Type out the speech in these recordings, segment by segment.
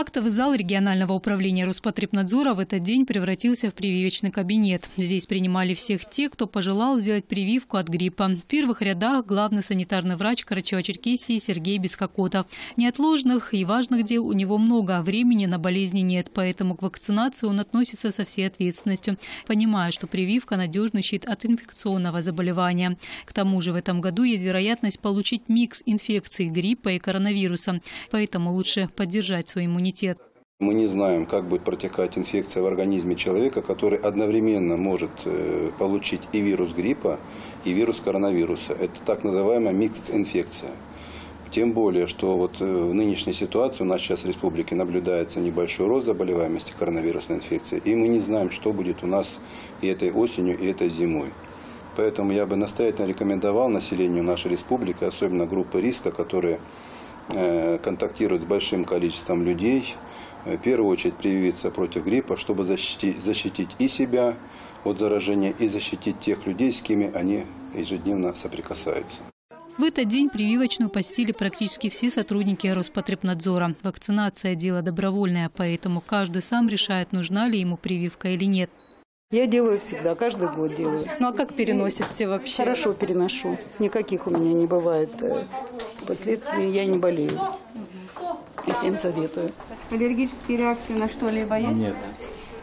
Актовый зал регионального управления Роспотребнадзора в этот день превратился в прививочный кабинет. Здесь принимали всех тех, кто пожелал сделать прививку от гриппа. В первых рядах главный санитарный врач Карачева-Черкесии Сергей Бескокотов. Неотложных и важных дел у него много, а времени на болезни нет, поэтому к вакцинации он относится со всей ответственностью, понимая, что прививка – надежный щит от инфекционного заболевания. К тому же в этом году есть вероятность получить микс инфекций гриппа и коронавируса, поэтому лучше поддержать свой иммунитет иммунитет. Мы не знаем, как будет протекать инфекция в организме человека, который одновременно может э, получить и вирус гриппа, и вирус коронавируса. Это так называемая микс-инфекция. Тем более, что вот э, в нынешней ситуации у нас сейчас в республике наблюдается небольшой рост заболеваемости коронавирусной инфекцией, и мы не знаем, что будет у нас и этой осенью, и этой зимой. Поэтому я бы настоятельно рекомендовал населению нашей республики, особенно группы риска, которые Э, контактирует с большим количеством людей, э, в первую очередь прививиться против гриппа, чтобы защитить, защитить и себя от заражения, и защитить тех людей, с кем они ежедневно соприкасаются. В этот день прививочную постили практически все сотрудники Роспотребнадзора. Вакцинация – дело добровольное, поэтому каждый сам решает, нужна ли ему прививка или нет. Я делаю всегда, каждый год делаю. Ну а как переносите вообще? Хорошо переношу. Никаких у меня не бывает э, последствий, я не болею. И всем советую. Аллергические реакции на что-либо есть? Нет.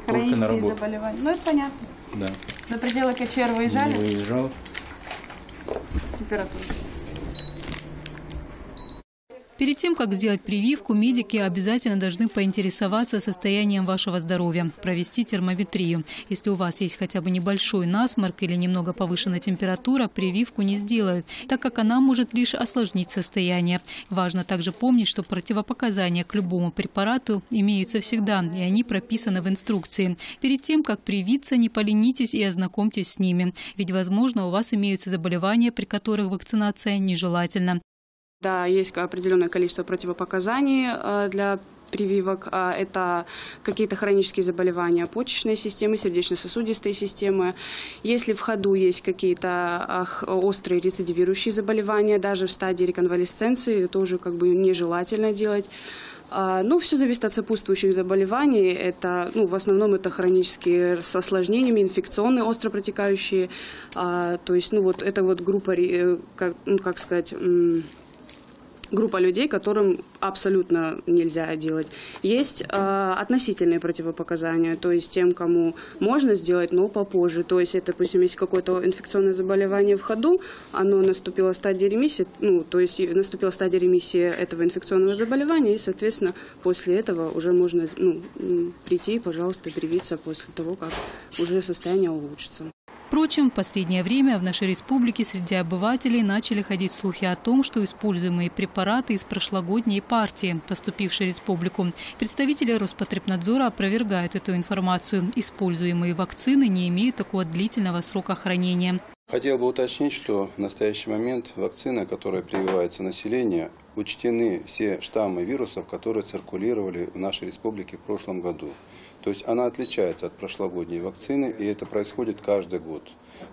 Только на работу. заболевания. Ну, это понятно. Да. За пределы КЧР выезжали? Не выезжал. Температура. Перед тем, как сделать прививку, медики обязательно должны поинтересоваться состоянием вашего здоровья, провести термометрию. Если у вас есть хотя бы небольшой насморк или немного повышенная температура, прививку не сделают, так как она может лишь осложнить состояние. Важно также помнить, что противопоказания к любому препарату имеются всегда, и они прописаны в инструкции. Перед тем, как привиться, не поленитесь и ознакомьтесь с ними. Ведь, возможно, у вас имеются заболевания, при которых вакцинация нежелательна. Да, есть определенное количество противопоказаний э, для прививок. А, это какие-то хронические заболевания почечной системы, сердечно-сосудистой системы. Если в ходу есть какие-то острые рецидивирующие заболевания, даже в стадии реконвалесценции, это уже как бы нежелательно делать. А, ну, все зависит от сопутствующих заболеваний. Это, ну, в основном это хронические с осложнениями, инфекционные, остро протекающие. А, то есть, ну, вот это вот группа, э, как, ну, как сказать группа людей, которым абсолютно нельзя делать. Есть э, относительные противопоказания, то есть тем, кому можно сделать, но попозже. То есть это, допустим, если какое-то инфекционное заболевание в ходу, оно наступило стадии ремиссии, ну, то есть наступила стадия ремиссии этого инфекционного заболевания, и, соответственно, после этого уже можно ну, прийти, пожалуйста, привиться после того, как уже состояние улучшится. Впрочем, в последнее время в нашей республике среди обывателей начали ходить слухи о том, что используемые препараты из прошлогодней партии, поступившей в республику. Представители Роспотребнадзора опровергают эту информацию. Используемые вакцины не имеют такого длительного срока хранения. Хотел бы уточнить, что в настоящий момент вакцина, которая прививается населению, учтены все штаммы вирусов, которые циркулировали в нашей республике в прошлом году. То есть она отличается от прошлогодней вакцины, и это происходит каждый год.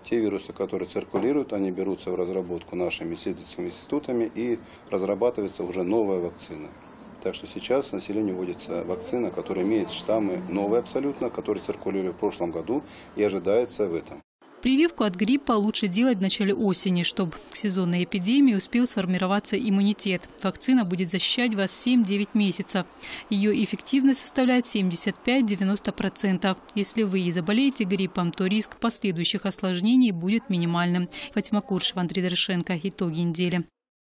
Те вирусы, которые циркулируют, они берутся в разработку нашими исследовательскими институтами и разрабатывается уже новая вакцина. Так что сейчас населению вводится вакцина, которая имеет штаммы новые абсолютно, которые циркулировали в прошлом году и ожидается в этом. Прививку от гриппа лучше делать в начале осени, чтобы к сезонной эпидемии успел сформироваться иммунитет. Вакцина будет защищать вас 7-9 месяцев. Ее эффективность составляет 75-90%. Если вы и заболеете гриппом, то риск последующих осложнений будет минимальным. Фатима Куршева, Андрей Дорошенко. Итоги недели.